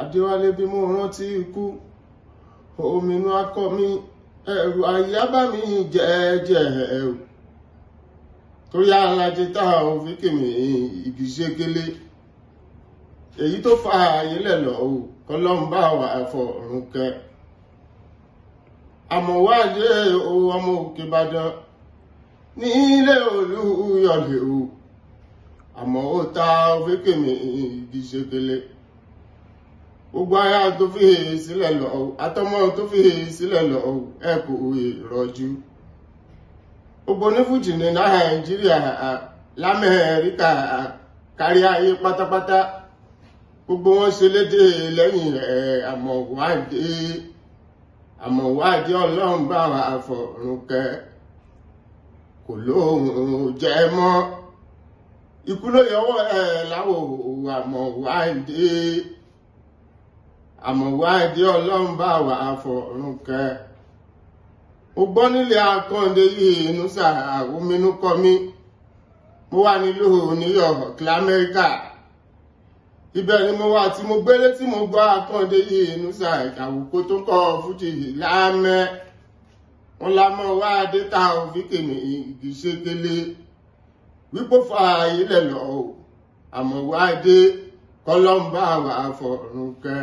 adéwálé bí mo rántí ikú. Ominú akọ mi ẹ̀rù mi jẹ́ẹ́jẹ́ o torí alájẹ tá ò fi kèmí igi ṣégélé èyí tó fa ààyè lẹ̀lọ́ o kọlọ́mbà wà fọ̀rùn kẹ. Àmọ́ wáyé o ọmọ òkè ìbàdàn. Ní ilé olúyọ̀lé o. Àmọ́ ó ta òfékèmí igi ṣégélé gbogbo aya tó fi sílẹ̀ lọ àtọmọ tó fi sílẹ̀ lọ ẹ kò ìrọ̀jú. Gbogbo onífújì ní nàìjíríà lamẹ́ríkà kárí ayé pátápátá. Gbogbo wọn ṣe lédè lẹ́yìn ẹ̀ àmọ́ wádìí àmọ́ wádìí ọlọ́run bá wà fọ̀run kẹ́ kò lóhùn jẹ́ mọ́. Ikú ló yọwọ́ ẹ̀ láwọ̀ àmọ́ wádìí àmọ́ wádìí ọlọ́run bá wà fọ̀run kẹ́. Mo gbọ́ nílé akọ́ndé yìí inú sàá ominú kọ́ mi. Mo wà nílùú New York lamẹ́ríkà ibẹ̀ ni mo wà tí mo gbélé tí mo gbọ́ akọ́ndé yìí inú sàá àwòkó tó kọ́ fújì lámẹ́. Wọn lámọ́ wá dẹ́ta òfìkèmí igi ṣégélé wípé fa ilẹ̀ lọ àmọ́ wá dé kọ́lọ́mbà wà fọ̀run kẹ́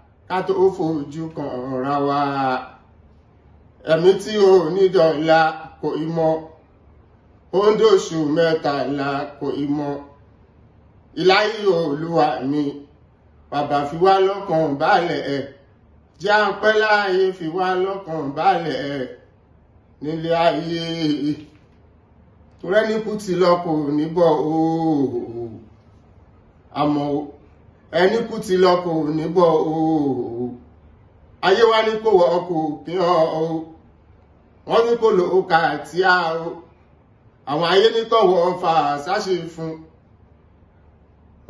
ká tó fojú kan ra wa. Ẹ̀mí tí ò ní dọ̀la kò ì mọ̀. Ondóṣù mẹ́tàlá kò ì mọ̀. Ìláyé olúwa mi bàbá fi wá lọ́kàn balẹ̀. Ẹ̀ jẹ́ àpẹ́ láàyè fi wá lọ́kàn balẹ̀ ẹ̀ nílé ayé. Torẹ́nìkú ti lọ́kọ̀ níbọ̀ ooo àmọ́ ẹni kú ti lọ́kọ̀ níbọ̀ ooo ayé wá ní kò wọ́kọ̀ kí hàn o. Wọ́n ní kò lò ó kà tí a o. Àwọn ayé ní kọ̀wọ́ fà sáṣe fún.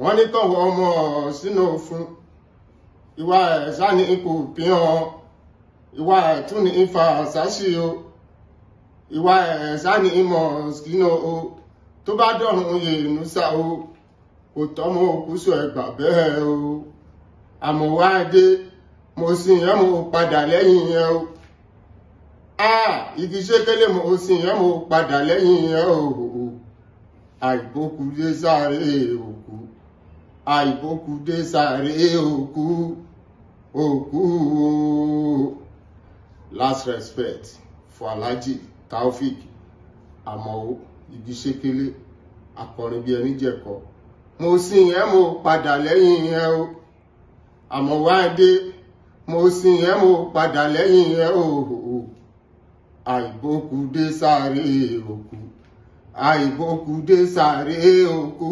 Wọ́n ní kọ̀wọ́ ọmọ sínú fún. Ìwà ẹ̀sá ní kò kí hàn ìwà ẹ̀tún ní fà sáṣe o. Ìwà ẹ̀sá ní ìmọ̀ sínú o. Tó bá dọ̀rùn yèénú sá o kò tọ́mọ òkú sọ ẹgbà bẹ́ẹ̀ o. Àmọ́ wá dé mo sì yẹn mo padà lẹ́yìn yẹn o. Ah igi ṣékélé mo sì yẹn mo padà lẹ́yìn yẹn o. Àìbókú dé sáré òkú. Àìbókú dé sáré òkú. Òkú o. Last respect for Alhaji Taofeek àmọ́ igi ṣékélé akọrin bí ẹni jẹ̀kọ́ mo sì yẹn mo padà lẹ́yìn yẹn o àmọ́ wá dé mo sì yẹn mo padà lẹ́yìn yẹn o àìbókú dé sáré òkú àìbókú dé sáré òkú.